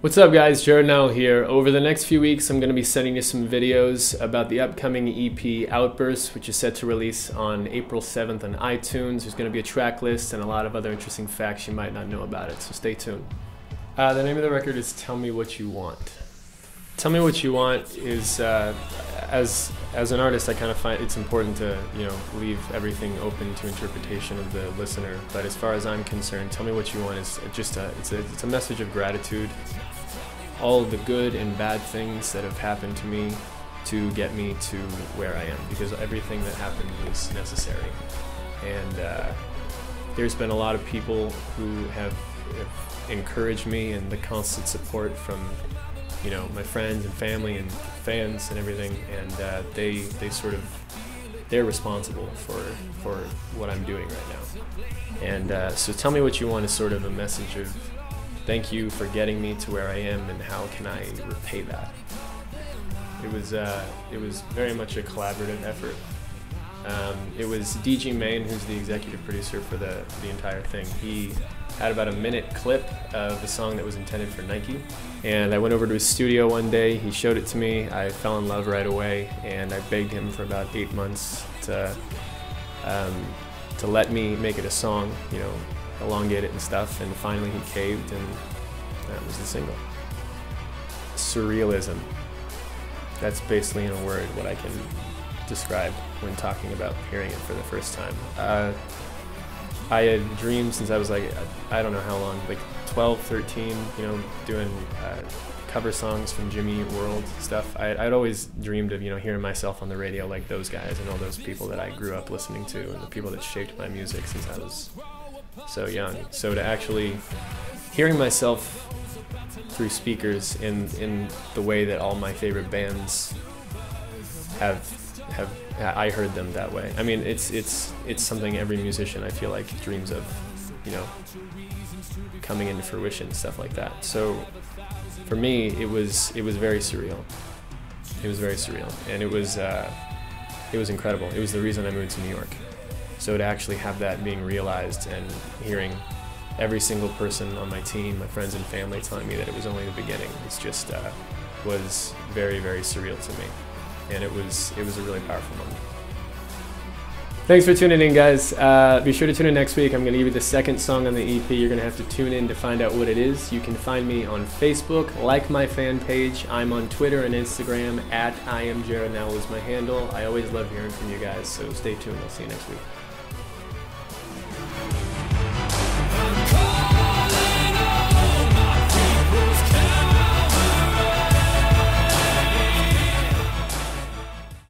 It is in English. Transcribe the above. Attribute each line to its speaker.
Speaker 1: What's up, guys? Jerid Nowell here. Over the next few weeks, I'm going to be sending you some videos about the upcoming EP Outburst, which is set to release on April 7th on iTunes. There's going to be a track list and a lot of other interesting facts you might not know about it, so stay tuned. Uh, the name of the record is Tell Me What You Want. Tell Me What You Want is, uh, as, as an artist, I kind of find it's important to, you know, leave everything open to interpretation of the listener. But as far as I'm concerned, Tell Me What You Want is just a, it's a, it's a message of gratitude all the good and bad things that have happened to me to get me to where I am because everything that happened was necessary. And uh, there's been a lot of people who have, have, encouraged me and the constant support from you know my friends and family and fans and everything and uh, they they sort of they're responsible for for what I'm doing right now and uh, so tell me what you want is sort of a message of thank you for getting me to where I am and how can I repay that. It was, uh, it was very much a collaborative effort. Um, it was DG Main, who's the executive producer for the, the entire thing. He had about a minute clip of a song that was intended for Nike. And I went over to his studio one day, he showed it to me, I fell in love right away, and I begged him for about eight months to, um, to let me make it a song, you know, elongate it and stuff, and finally he caved, and that was the single. Surrealism. That's basically in a word what I can describe when talking about hearing it for the first time. Uh, I had dreamed since I was like, I don't know how long, like 12, 13, you know, doing uh, cover songs from Jimmy World stuff. I, would always dreamed of, you know, hearing myself on the radio like those guys and all those people that I grew up listening to and the people that shaped my music since I was so young. So to actually hearing myself through speakers in in the way that all my favorite bands have have I heard them that way. I mean, it's it's it's something every musician I feel like dreams of, you know, coming into fruition, stuff like that. So for me, it was it was very surreal. It was very surreal, and it was uh, it was incredible. It was the reason I moved to New York. So to actually have that being realized and hearing every single person on my team, my friends and family telling me that it was only the beginning, it's just uh, was very, very surreal to me. And it was, it was a really powerful moment. Thanks for tuning in, guys. Uh, be sure to tune in next week. I'm going to give you the second song on the EP. You're going to have to tune in to find out what it is. You can find me on Facebook, like my fan page. I'm on Twitter and Instagram at I am Jerid Nowell is my handle. I always love hearing from you guys, so stay tuned. I'll see you next week.